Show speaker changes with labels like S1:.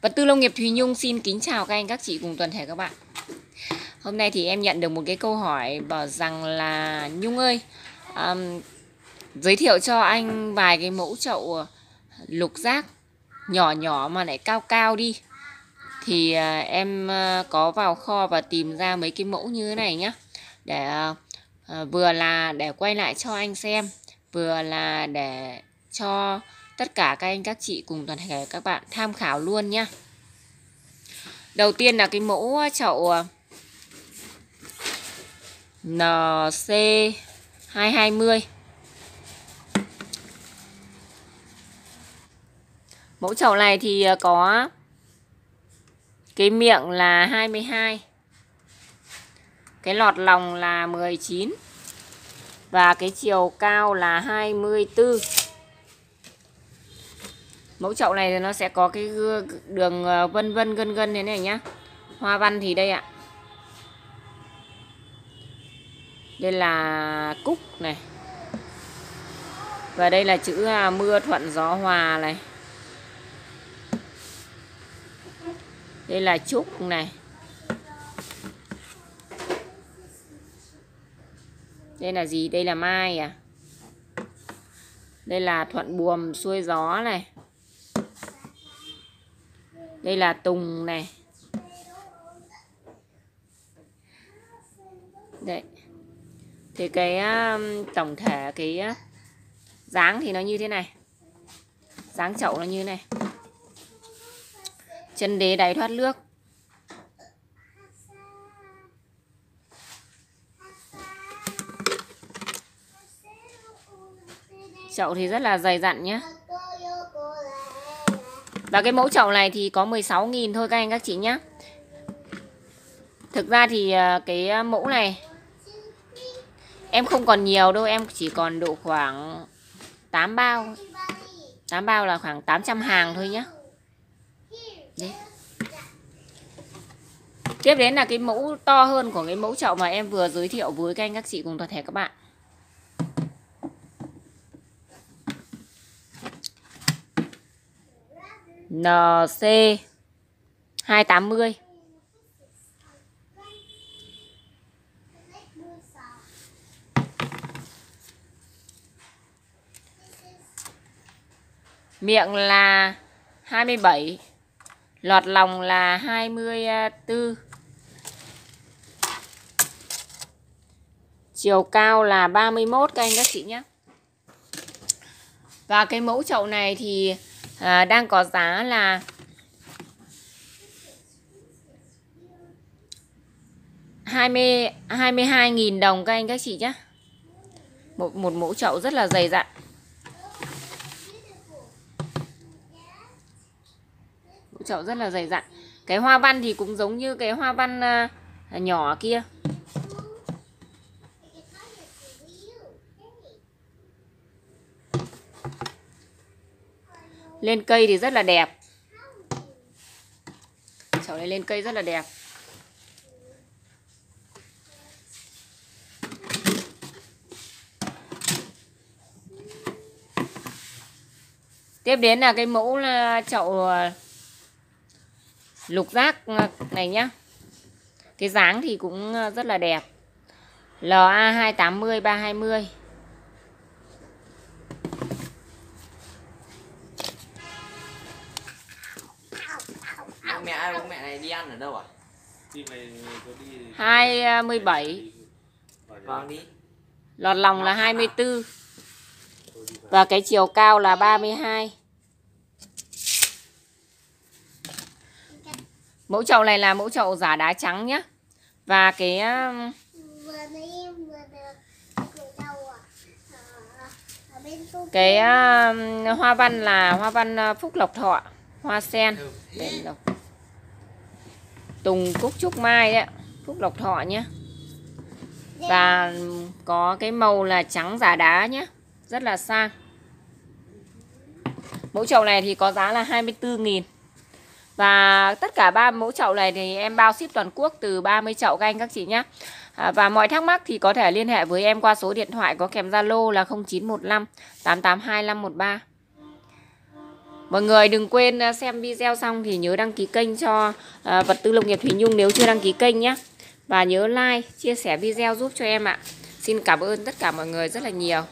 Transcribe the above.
S1: Vật tư nông nghiệp Thùy Nhung xin kính chào các anh các chị cùng toàn thể các bạn. Hôm nay thì em nhận được một cái câu hỏi bảo rằng là Nhung ơi um, giới thiệu cho anh vài cái mẫu chậu lục giác nhỏ nhỏ mà lại cao cao đi. Thì uh, em uh, có vào kho và tìm ra mấy cái mẫu như thế này nhá. Để uh, vừa là để quay lại cho anh xem, vừa là để cho tất cả các anh, các chị cùng toàn thể các bạn tham khảo luôn nhá. Đầu tiên là cái mẫu chậu ờ, NC220 Mẫu chậu này thì ờ, có cái miệng là 22 Cái lọt lòng là 19 Và cái chiều cao là 24 Mẫu chậu này thì nó sẽ có cái đường ờ, vân vân, gân gân thế này nhá. Hoa văn thì đây ạ. Đây là cúc này. Và đây là chữ à, mưa, thuận, gió, hòa này. Đây là trúc này. Đây là gì? Đây là mai à? Đây là thuận buồm xuôi gió này đây là tùng này. Đấy. Thì cái um, tổng thể cái uh, dáng thì nó như thế này. Dáng chậu nó như thế này. Chân đế đáy thoát nước. Chậu thì rất là dày dặn nhé và cái mẫu chậu này thì có 16.000 thôi các anh, các chị nhé Thực ra thì à, cái à, mẫu này Em không còn nhiều đâu, Em chỉ còn độ khoảng 8 bao. 8 bao là khoảng 800 hàng thôi nhé Đấy. Tiếp đến là cái mẫu to hơn của cái mẫu chậu mà em vừa giới thiệu với các anh, các chị cùng toàn thể các bạn. NC 280 Miệng là 27 Lọt lòng là 24 Chiều cao là 31 các anh các chị nhé. Và cái mẫu chậu này thì à, đang có giá là hai mươi hai mươi hai nghìn đồng các anh các chị nhé một một mẫu chậu rất là dày dặn. Mẫu chậu rất là dày dặn. Cái hoa văn thì cũng giống như cái hoa văn ờ, nhỏ kia. Lên cây thì rất là đẹp. Chậu này lên cây rất là đẹp. Tiếp đến là cái mẫu là chậu ờ, lục giác ờ, này nhá. Cái dáng thì cũng ờ, rất là đẹp. LA 280 320
S2: mẹ ai bố mẹ này đi ăn ở đâu à?
S3: Đi mày có đi
S1: 27
S2: Vâng đi.
S1: Lọt lòng là 24 Và cái chiều cao là 32 Mẫu chậu này là mẫu chậu giả đá trắng nhé Và cái um, cái um, hoa văn là hoa văn phúc lộc thọ hoa sen đèn lộc tùng cúc trúc mai đấy phúc lộc thọ nhé và có cái màu là trắng giả đá nhé rất là sang. Mẫu chậu này thì có giá là 24.000 và tất cả ba mẫu chậu này thì em bao ship toàn quốc từ 30 chậu các anh các chị nhé à, và mọi thắc mắc thì có thể liên hệ với em qua số điện thoại có kèm Zalo là 0915 882513 Mọi người đừng quên à, xem video xong thì nhớ đăng ký kênh cho à, Vật tư Lông nghiệp Thúy Nhung nếu chưa đăng ký kênh nhé. Và nhớ like, chia sẻ video giúp cho em ạ. Xin cảm ơn tất cả mọi người rất là nhiều.